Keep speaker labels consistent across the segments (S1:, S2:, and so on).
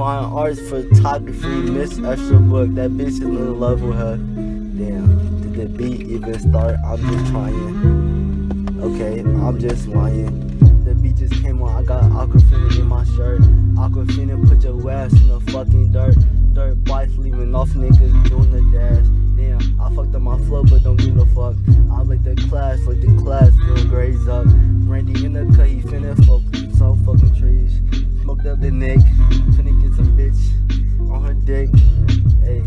S1: fine arts, photography, Miss Book. That bitch is in love with her. Damn, did the beat even start? I'm just trying. Okay, I'm just lying. The beat just came on, I got Aquafina in my shirt. Aquafina, put your ass in the fucking Smoked up the neck, finna get some bitch on her dick. Hey.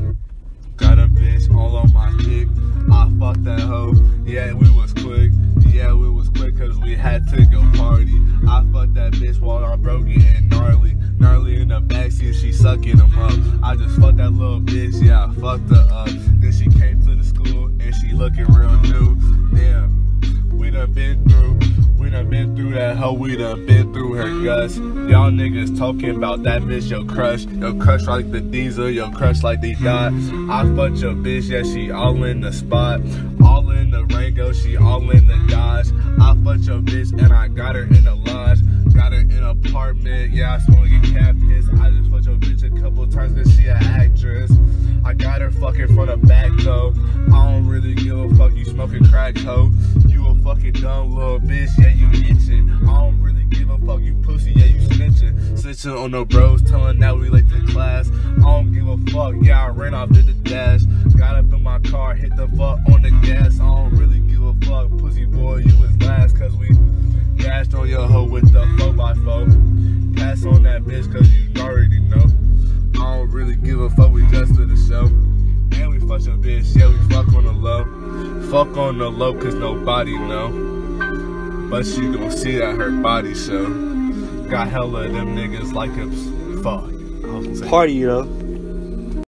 S2: Got a bitch all on my dick. I fucked that hoe. Yeah, we was quick. Yeah, we was quick cause we had to go party. I fucked that bitch while I'm broke and gnarly. Gnarly in the backseat, she sucking them up. I just fucked that little bitch, yeah, I fucked her up. Then she came to the school and she looking real new. Hoe, we done been through her guts. Y'all niggas talking about that bitch, your crush. Your crush like the diesel, your crush like the dot. I fucked your bitch, yeah, she all in the spot. All in the Rango, she all in the Dodge. I fucked your bitch and I got her in the lodge. Got her in apartment, yeah, I smoke get cat piss. I just fucked your bitch a couple times cause she an actress. I got her fucking from the back though. I don't really give a fuck, you smoking crack hoe. Fucking dumb little bitch, yeah, you itching. I don't really give a fuck, you pussy, yeah, you snitching. Snitching on the bros, telling that we late to class. I don't give a fuck, yeah, I ran off to the dash. Got up in my car, hit the fuck on the gas. I don't really give a fuck, pussy boy, you was last, cause we dashed on your hoe with the 4x4. Pass on that bitch, cause you already know. I don't really give a fuck, we just to the show. And we fuck your bitch, yeah, we fuck on the low. Fuck on the low, cause nobody know. But she gon' see that her body show. Got hella them niggas like us. Fuck.
S1: Party, you know.